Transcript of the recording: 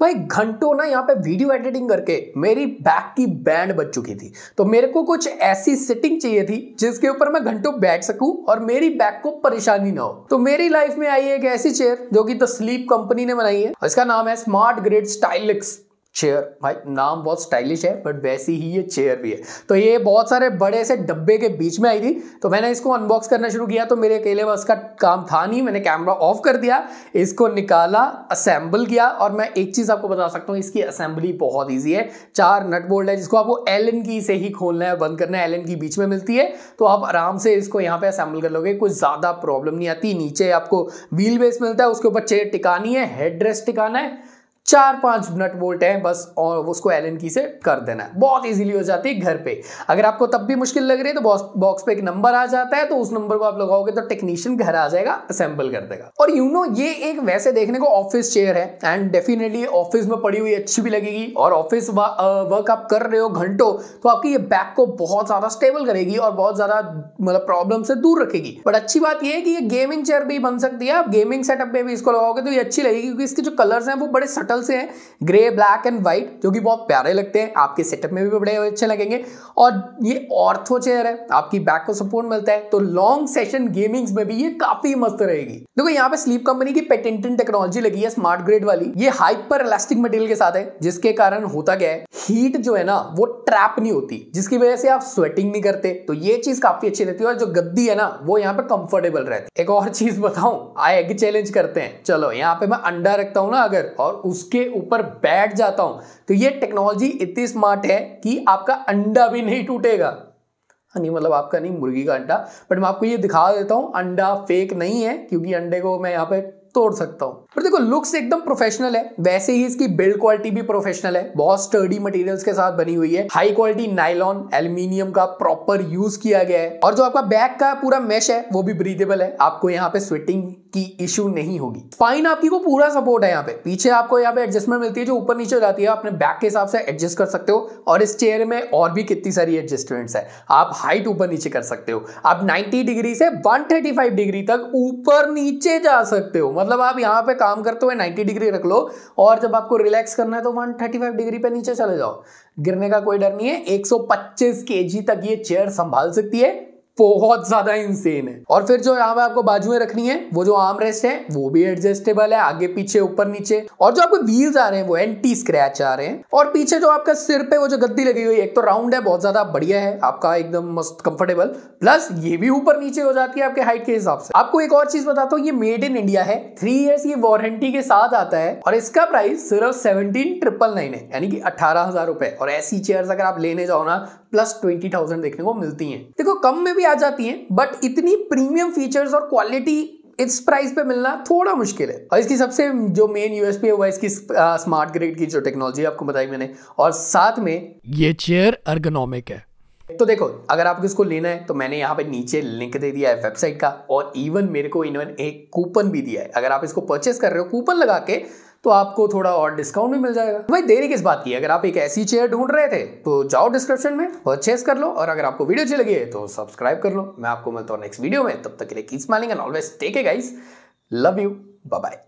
भाई, घंटों ना यहाँ पे वीडियो एडिटिंग करके मेरी बैक की बैंड बच चुकी थी। तो मेरे को कुछ ऐसी सिटिंग चाहिए थी जिसके ऊपर मैं घंटों बैठ सकूँ और मेरी बैक को परेशानी ना हो। तो मेरी लाइफ में आई एक ऐसी चेयर जो कि द स्लीप कंपनी ने बनाई है इसका नाम है स्मार्ट ग्रेड स्टाइलिक्स चेयर भाई, नाम बहुत स्टाइलिश है बट वैसी ही ये चेयर भी है। तो ये बहुत सारे बड़े से डब्बे के बीच में आई थी। तो मैंने इसको अनबॉक्स करना शुरू किया। तो मेरे अकेले बस का काम था नहीं। मैंने कैमरा ऑफ़ कर दिया। इसको निकाला असेंबल किया। और मैं एक चीज़ आपको बता सकता हूँ, इसकी असेंबली बहुत ईजी है। चार नट बोल्ट है जिसको आपको एल की से ही खोलना है, बंद करना है। एल की बीच में मिलती है। तो आप आराम से इसको यहाँ पे असेंबल कर लोगे। कुछ ज़्यादा प्रॉब्लम नहीं आती। नीचे आपको व्हील बेस मिलता है। उसके ऊपर चेयर टिकानी है हेड रेस्ट टिकाना है। चार पाँच नट बोल्ट हैं बस और उसको एल की से कर देना है। बहुत इजीली हो जाती है घर पे। अगर आपको तब भी मुश्किल लग रही है तो बॉक्स पे एक नंबर आ जाता है तो उस नंबर को आप लगाओगे तो टेक्नीशियन घर आ जाएगा असेंबल कर देगा। और यू you नो know, ये एक वैसे देखने को ऑफ़िस चेयर है एंड डेफिनेटली ऑफ़िस में पड़ी हुई अच्छी भी लगेगी और ऑफ़िस वर्क आप कर रहे हो घंटों तो आपकी ये बैक को बहुत ज़्यादा स्टेबल करेगी और बहुत ज़्यादा मतलब प्रॉब्लम से दूर रखेगी। बट अच्छी बात यह है कि ये गेमिंग चेयर भी बन सकती है आप गेमिंग सेटअप में भी इसको लगाओगे तो ये अच्छी लगेगी क्योंकि इसके जो कलर्स हैं वो बड़े सटल मॉडल से हैं, ग्रे, ब्लैक एंड व्हाइट जो कि बहुत प्यारे लगते हैं। आपके सेटअप में भी बड़े अच्छे लगेंगे। और ये ऑर्थो चेयर है, आपकी बैक को सपोर्ट मिलता है तो लॉन्ग सेशन गेमिंग्स में भी ये काफ़ी मस्त रहेगी। देखो, यहाँ पे स्लीप कंपनी की पेटेंटेड टेक्नोलॉजी लगी है स्मार्ट ग्रेड वाली। ये हाइपर इलास्टिक मटेरियल के साथ है, जिसके कारण होता क्या है हीट जो है ना, वो ट्रैप नहीं होती, जिसकी वजह से आप स्वेटिंग नहीं करते। तो ये चीज़ काफ़ी अच्छी रहती है, और जो गद्दी है ना, वो यहाँ पे कंफर्टेबल रहती है। एक और चीज़ बताऊँ एग चैलेंज करते हैं। चलो, यहाँ पे मैं अंडा रखता हूँ ना अगर, और उस उसके ऊपर बैठ जाता हूँ। तो ये टेक्नोलॉजी इतनी स्मार्ट है कि आपका अंडा भी नहीं टूटेगा। हाँ, नहीं मतलब आपका नहीं मुर्गी का अंडा। बट मैं आपको ये दिखा देता हूँ अंडा फेक नहीं है क्योंकि अंडे को मैं यहाँ पे तोड़ सकता हूँ। पर देखो लुक्स एकदम प्रोफेशनल है। वैसे ही इसकी बिल्ड क्वालिटी भी प्रोफेशनल है। बहुत स्टर्डी मटेरियल्स के साथ बनी हुई है। हाई क्वालिटी नाइलॉन एल्यूमिनियम का प्रॉपर यूज़ किया गया है। और जो आपका बैक का पूरा मेश है वो भी ब्रीदेबल है। आपको यहाँ पे स्वेटिंग की इशू नहीं होगी। स्पाइन आपकी को पूरा सपोर्ट है यहाँ पे। पीछे आपको यहाँ पे एडजस्टमेंट मिलती है जो ऊपर नीचे जाती है। अपने बैक के हिसाब से एडजस्ट कर सकते हो और इस चेयर में और भी कितनी सारी एडजस्टमेंट्स है। आप हाइट ऊपर नीचे कर सकते हो। आप 90 डिग्री से 135 डिग्री तक ऊपर नीचे जा सकते हो। मतलब आप यहाँ पे काम करते हुए 90 डिग्री रख लो और जब आपको रिलैक्स करना है तो 135 डिग्री पे नीचे चले जाओ। गिरने का कोई डर नहीं है। 125 केजी तक ये चेयर संभाल सकती है। बहुत ज़्यादा इंसेन है। और फिर जो यहाँ पे आपको बाजू में रखनी है, वो जो आर्म रेस्ट है, वो भी एडजस्टेबल है, आगे, पीछे, ऊपर, नीचे। और जो आपको व्हील्स आ रहे हैं, वो एंटी स्क्रैच आ रहे हैं। और पीछे जो आपका सिर पे वो जो गद्दी लगी हुई है, एक तो राउंड है, बहुत ज़्यादा बढ़िया है, आपका एकदम मस्त कंफर्टेबल प्लस ये भी ऊपर नीचे हो जाती है आपके हाइट के हिसाब से। आपको एक और चीज़ बताता हूँ, ये मेड इन इंडिया है। थ्री ईयर्स ये वारंटी के साथ आता है। और इसका प्राइस सिर्फ़ सेवनटीन ट्रिपल नाइन है, यानी कि अठारह हज़ार रुपए। और ऐसी चेयर अगर आप लेने जाओ ना प्लस ट्वेंटी थाउज़ेंड देखने को मिलती है। देखो, कम में भी आ जाती हैं बट इतनी प्रीमियम फीचर्स और क्वालिटी इस प्राइस पे मिलना थोड़ा मुश्किल है। और इसकी सबसे जो मेन यूएसपी है वो इसकी स्मार्ट ग्रेड की जो टेक्नोलॉजी आपको बताई मैंने। और साथ में ये चेयर अर्गोनॉमिक है। तो देखो अगर आपको इसको लेना है तो मैंने यहाँ पे नीचे लिंक दे दिया है वेबसाइट का और इवन मेरे को इन्होंने एक कूपन भी दिया है। अगर आप इसको परचेस कर रहे हो कूपन लगा के तो आपको थोड़ा और डिस्काउंट भी मिल जाएगा। भाई, देरी किस बात की? अगर आप एक ऐसी चेयर ढूंढ रहे थे तो जाओ डिस्क्रिप्शन में परचेस कर लो और अगर आपको वीडियो अच्छी लगी है तो सब्सक्राइब कर लो। मैं आपको मिलता हूँ नेक्स्ट वीडियो में। तब तक के लिए की smiling and always take a guys love you bye